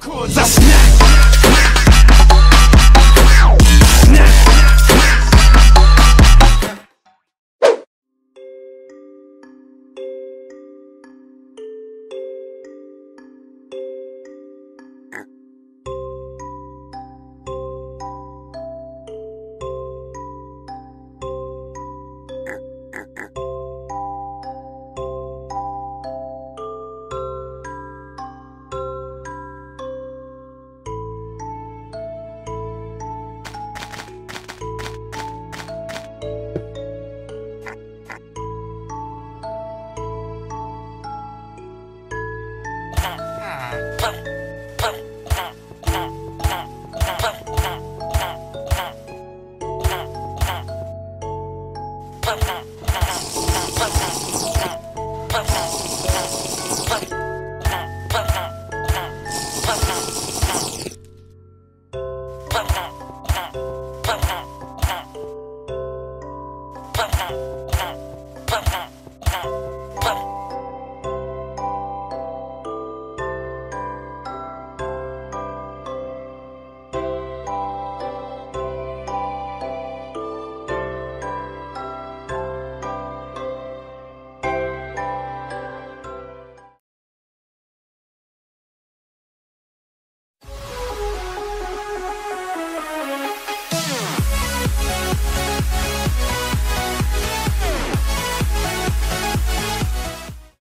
Cause I snap. Bye.